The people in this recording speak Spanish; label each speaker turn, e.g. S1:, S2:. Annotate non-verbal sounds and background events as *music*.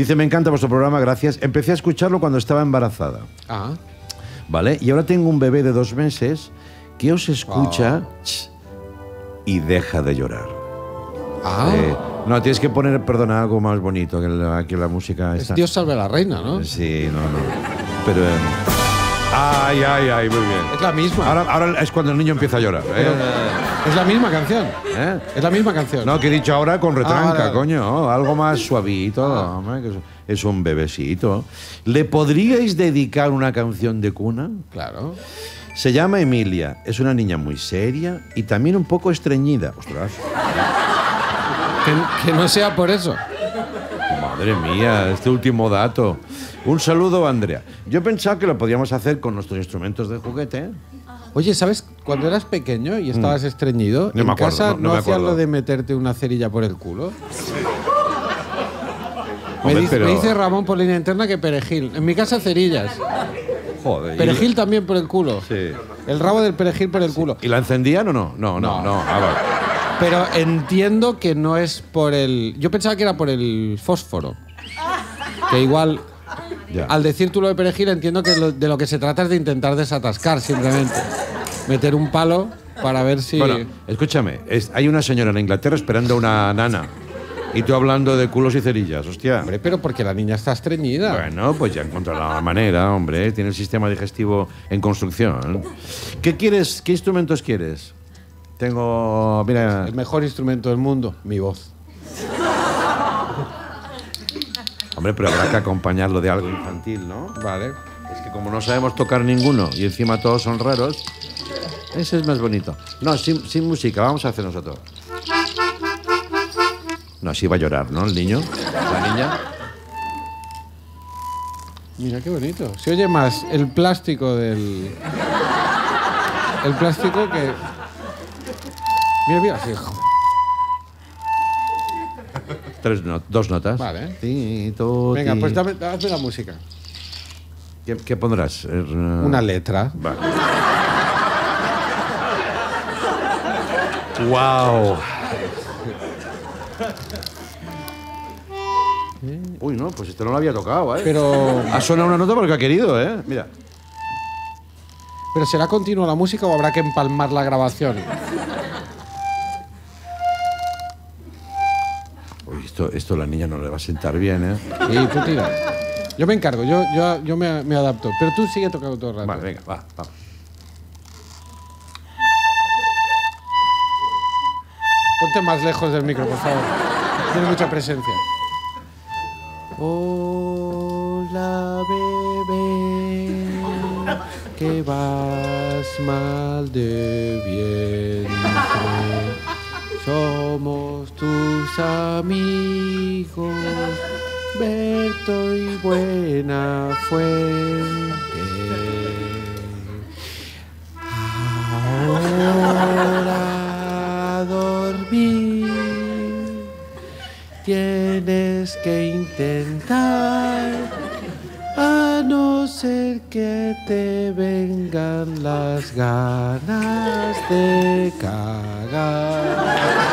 S1: Dice, me encanta vuestro programa, gracias. Empecé a escucharlo cuando estaba embarazada,
S2: Ah,
S1: ¿vale? Y ahora tengo un bebé de dos meses que os escucha ch, y deja de llorar.
S2: ah.
S1: Eh, no, tienes que poner, perdona, algo más bonito que la, aquí la música
S2: es. Dios salve a la reina, ¿no?
S1: Sí, no, no. Pero... eh, ay, ay, ay, muy bien.
S2: Es la misma.
S1: Ahora, ahora es cuando el niño empieza a llorar. ¿eh?
S2: Pero, es la misma canción.
S1: ¿Eh?
S2: Es la misma canción.
S1: No, que he dicho ahora con retranca,
S2: Ah,
S1: coño. Algo más suavito. hombre, que es, es un bebecito. ¿Le podríais dedicar una canción de cuna?
S2: Claro.
S1: Se llama Emilia. Es una niña muy seria y también un poco estreñida. Ostras,
S2: Que, que no sea por eso.
S1: madre mía, este último dato. Un saludo, Andrea. Yo pensaba que lo podíamos hacer con nuestros instrumentos de juguete.
S2: Oye, ¿sabes? Cuando eras pequeño y estabas estreñido,
S1: Mm. No
S2: en
S1: me acuerdo,
S2: casa
S1: no-
S2: no,
S1: no me
S2: hacías
S1: acuerdo.
S2: lo de meterte una cerilla por el culo. Me,
S1: Hombre,
S2: dice,
S1: pero-
S2: me dice Ramón por línea interna que perejil. En mi casa cerillas.
S1: Joder. y-
S2: Perejil también por el culo.
S1: Sí.
S2: El rabo del perejil por el culo.
S1: ¿Y la encendían o no? No, no,
S2: No.
S1: no. Ah, vale.
S2: Pero entiendo que no es por el. Yo pensaba que era por el fósforo. Que igual,
S1: Ya.
S2: al decir tú lo de perejil, entiendo que lo- de lo que se trata es de intentar desatascar simplemente. Meter un palo para ver si.
S1: Bueno, escúchame, es- hay una señora en Inglaterra esperando a una nana. Y tú hablando de culos y cerillas, hostia.
S2: Hombre, pero porque la niña está estreñida.
S1: Bueno, pues ya encontrará la manera, hombre. Tiene el sistema digestivo en construcción. ¿Qué quieres? ¿Qué instrumentos quieres? Tengo. Mira.
S2: El mejor instrumento del mundo, mi voz.
S1: Hombre, pero habrá que acompañarlo de algo infantil, ¿no?
S2: Vale.
S1: Es que como no sabemos tocar ninguno y encima todos son raros, ese es más bonito. No, sin, sin música, vamos a hacer nosotros. No, así va a llorar, ¿no? El niño, la niña.
S2: Mira qué bonito. Se oye más el plástico del. El plástico que. Mira, mira. sí.
S1: Tres no- dos notas.
S2: Vale.
S1: Ti, to,
S2: Venga,
S1: ti.
S2: pues dame, hazme la música.
S1: ¿Qué, qué pondrás? Er,
S2: Una letra.
S1: Vale. *laughs* ¡Wow! *laughs* Uy, no, pues esto no lo había tocado, ¿eh?
S2: Pero.
S1: Ha sonado una nota porque ha querido, ¿eh? Mira.
S2: ¿Pero será continua la música o habrá que empalmar la grabación?
S1: Esto, esto a la niña no le va a sentar bien, ¿eh?
S2: Sí, tú tira. Yo me encargo, yo, yo, yo me, me adapto. Pero tú sigue tocando todo el rato.
S1: Vale, venga, va, va.
S2: Ponte más lejos del micro, por favor. Tiene mucha presencia. Hola, bebé, que vas mal de vientre. Somos tus amigos, Berto y Buena Fuente. Ahora dormir tienes que intentar que te vengan las ganas de cagar.